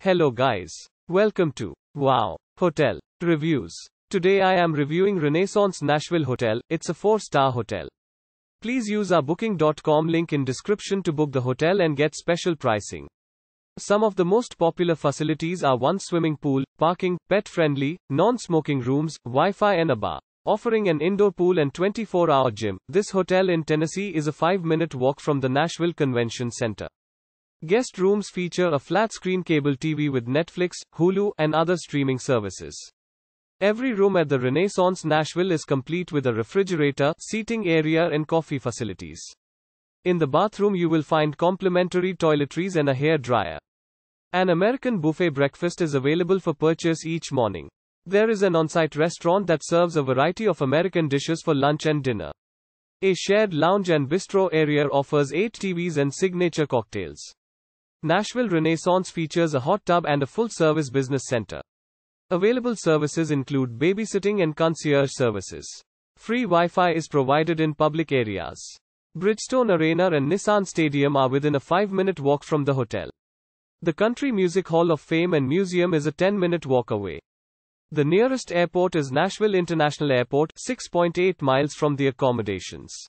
Hello guys. Welcome to Wow Hotel Reviews. Today I am reviewing Renaissance Nashville Hotel. It's a 4-star hotel. Please use our booking.com link in description to book the hotel and get special pricing. Some of the most popular facilities are one swimming pool, parking, pet-friendly, non-smoking rooms, Wi-Fi and a bar. Offering an indoor pool and 24-hour gym, this hotel in Tennessee is a 5-minute walk from the Nashville Convention Center. Guest rooms feature a flat-screen cable TV with Netflix, Hulu, and other streaming services. Every room at the Renaissance Nashville is complete with a refrigerator, seating area and coffee facilities. In the bathroom you will find complimentary toiletries and a hair dryer. An American buffet breakfast is available for purchase each morning. There is an on-site restaurant that serves a variety of American dishes for lunch and dinner. A shared lounge and bistro area offers 8 TVs and signature cocktails. Nashville Renaissance features a hot tub and a full-service business center. Available services include babysitting and concierge services. Free Wi-Fi is provided in public areas. Bridgestone Arena and Nissan Stadium are within a 5-minute walk from the hotel. The Country Music Hall of Fame and Museum is a 10-minute walk away. The nearest airport is Nashville International Airport, 6.8 miles from the accommodations.